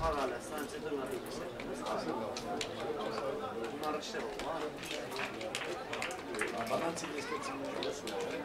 havale sancıdırla bilgisayarımız hazır. Narışır olan. Balantin inspektörünü de soracağım.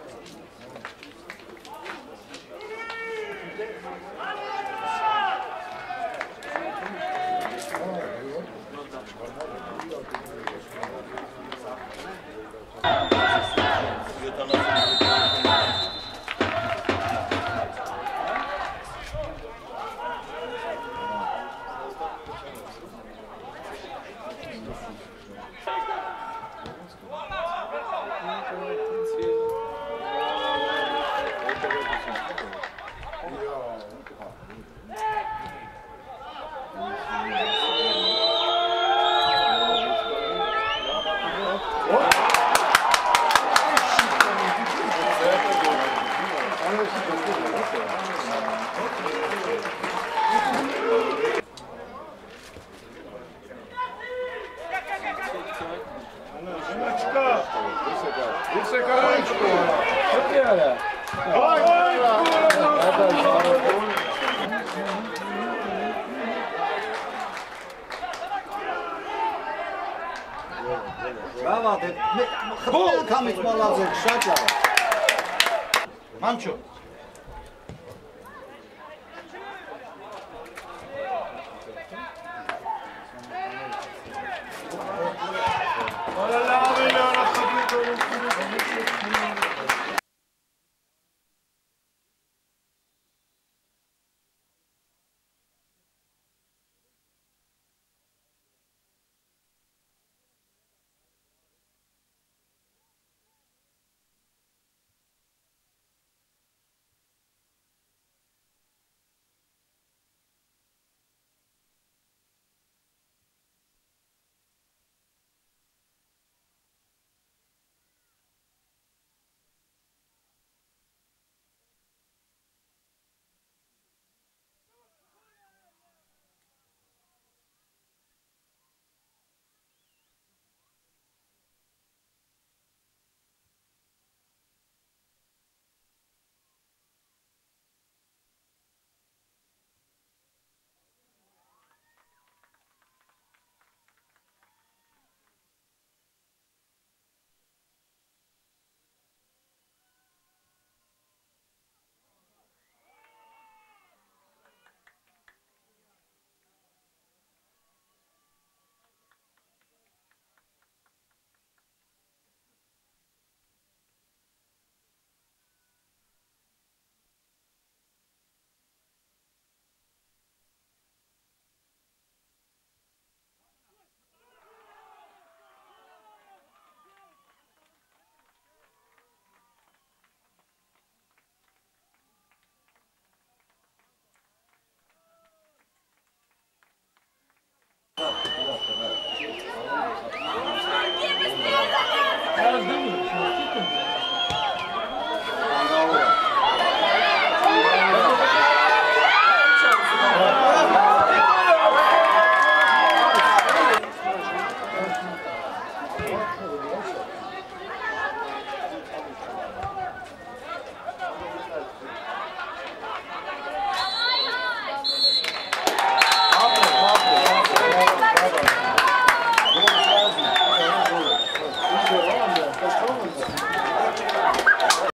Բավա, դե խփել կամից մալած եք, շատ լավ։ Մանչո